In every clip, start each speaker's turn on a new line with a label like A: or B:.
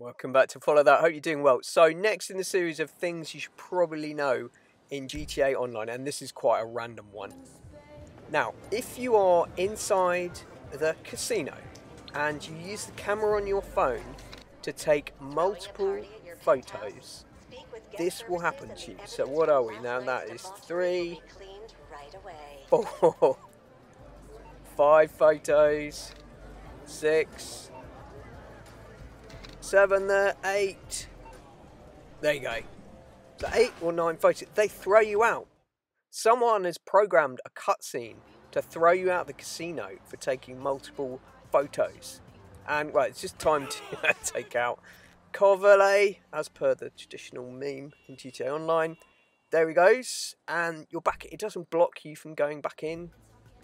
A: Welcome back to Follow That. Hope you're doing well. So, next in the series of things you should probably know in GTA Online, and this is quite a random one. Now, if you are inside the casino and you use the camera on your phone to take multiple photos, this will happen to you. So, what are we now? That is three, four, five photos, six seven there, eight. There you go. So eight or nine photos. They throw you out. Someone has programmed a cutscene to throw you out the casino for taking multiple photos. And well, it's just time to take out Kovale, as per the traditional meme in GTA Online. There he goes, and you're back. It doesn't block you from going back in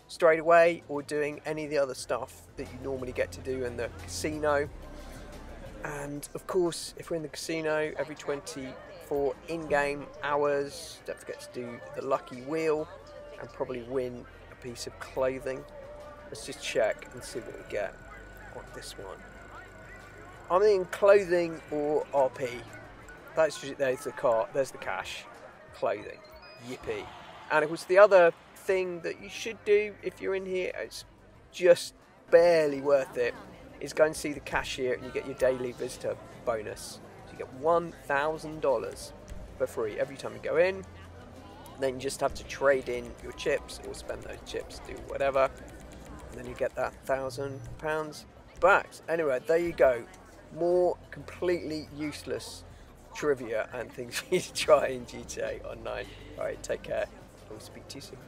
A: straight away or doing any of the other stuff that you normally get to do in the casino. And of course, if we're in the casino every 24 in game hours, don't forget to do the lucky wheel and probably win a piece of clothing. Let's just check and see what we get on this one. I'm in clothing or RP. That's just, there's the car, there's the cash. Clothing. Yippee. And it was the other thing that you should do if you're in here. It's just barely worth it is go and see the cashier and you get your daily visitor bonus. So you get $1,000 for free every time you go in. Then you just have to trade in your chips or spend those chips, do whatever. And then you get that thousand pounds back. Anyway, there you go. More completely useless trivia and things you to try in GTA Online. Alright, take care. I'll speak to you soon.